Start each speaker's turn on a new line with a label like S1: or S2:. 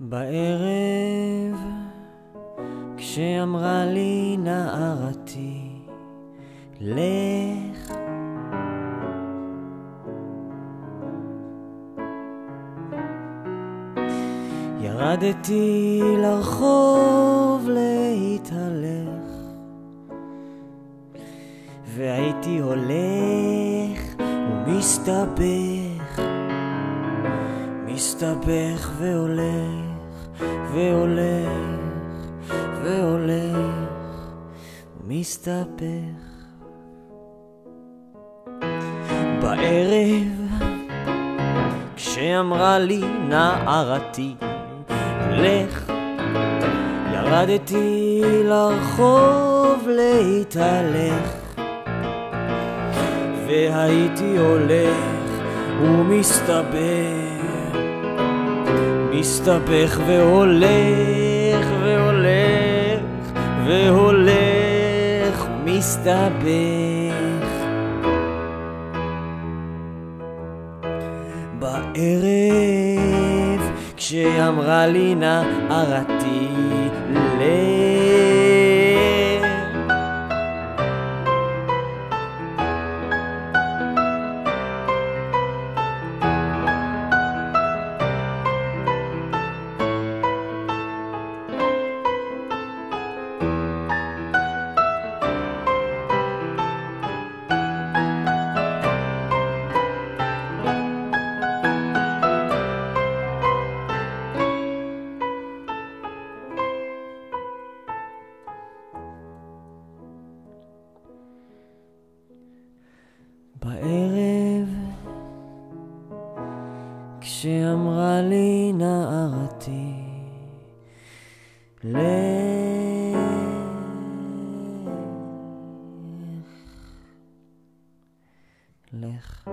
S1: בערב, כשאמרה לי נערתי, לך. ירדתי לרחוב להתהלך, והייתי הולך ומסתבך, מסתבך והולך, והולך, והולך, ומסתבך. בערב, כשאמרה לי נערתי, לך, ירדתי לרחוב להתהלך, והייתי הולך ומסתבך, מסתבך והולך והולך והולך ומסתבך. בערב, כשאמרה לי נערתי לך. בערב, כשאמרה לי נערתי, לך, לך.